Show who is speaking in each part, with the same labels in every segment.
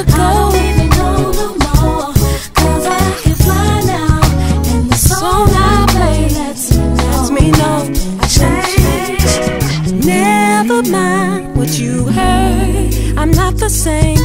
Speaker 1: I
Speaker 2: don't know no I can fly now. And the song I play lets me. Lets me know I changed. Never mind what you heard. I'm not the same.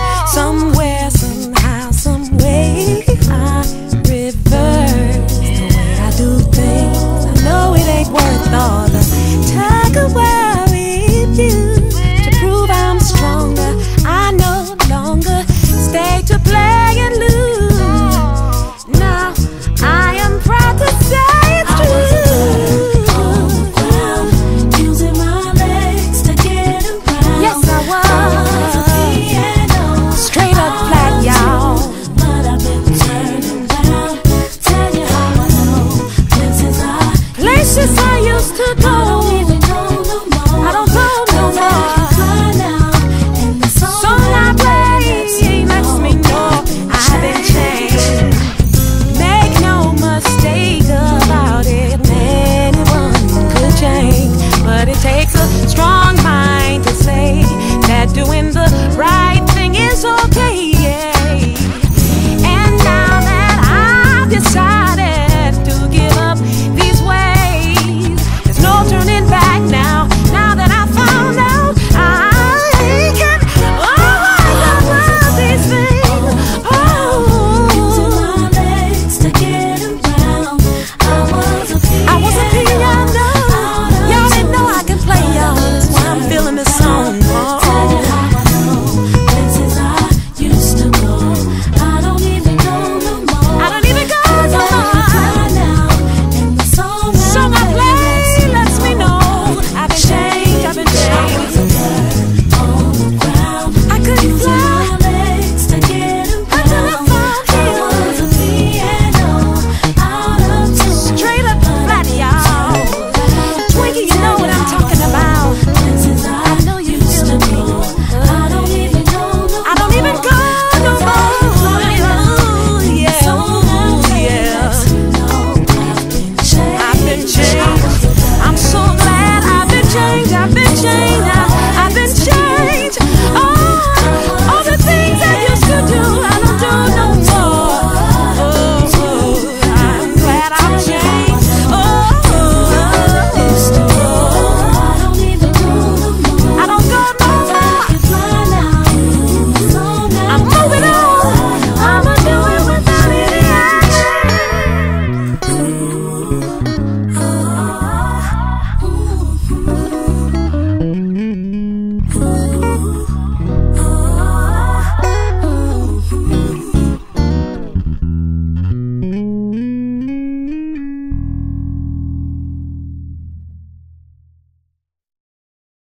Speaker 2: chain.